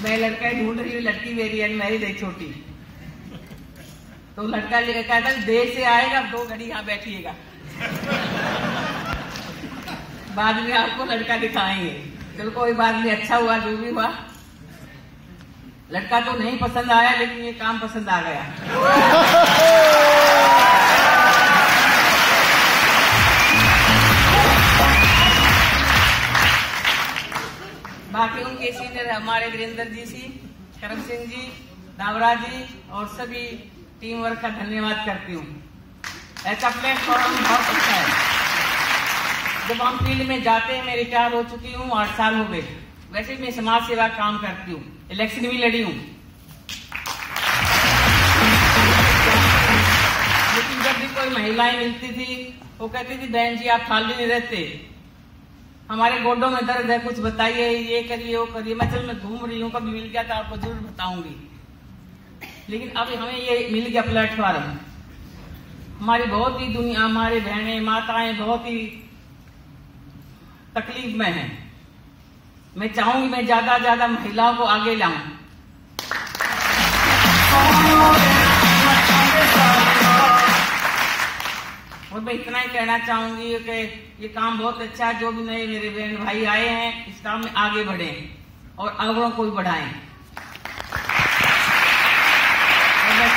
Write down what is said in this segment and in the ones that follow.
मैं लड़का ढूंढ रही हूँ, लड़की मेरी छोटी। तो लड़का लेकर देर से आएगा दो घड़ी यहाँ बैठिएगा। बाद में आपको लड़का दिखाएँगे। चलो, कोई बात नहीं अच्छा हुआ, जो भी हुआ। लड़का तो नहीं पसंद आया, लेकिन ये काम पसंद आ गया। बाकी उनके सीनियर हमारे वीरेंद्र जी सी करम सिंह जी, दावरा जी, और सभी टीम वर्क का धन्यवाद करती हूँ। ऐसा प्लेटफॉर्म बहुत अच्छा है। जब हम फ़ील्ड में जाते हैं, मैं रिटायर हो चुकी हूँ, आठ साल हो गए। वैसे मैं समाज सेवा काम करती हूँ इलेक्शन भी लड़ी हूँ। लेकिन जब भी कोई महिलाएँ मिलती थी, वो कहती थी, बहन जी, आप खाली नहीं रहते। हमारे गोडों में दर्द है, कुछ बताइए, ये करिए, वो करिए। मैं चल, मैं घूम रही हूँ, कभी मिल गया तो आपको ज़रूर बताऊँगी। लेकिन अब हमें ये मिल गया प्लेटफॉर्म। हमारी बहुत ही दुनिया, हमारे बहनें, माताएँ बहुत ही तकलीफ़ में हैं। मैं चाहूँगी मैं ज़्यादा ज़्यादा महिलाओं को आगे लाऊं। और मैं इतना ही कहना चाहूँगी कि ये काम बहुत अच्छा है, जो भी नए मेरे बहन भाई आए हैं, इस काम में आगे बढ़े और अगलों को भी बढ़ाए मैं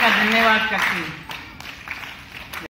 का धन्यवाद करती हूँ।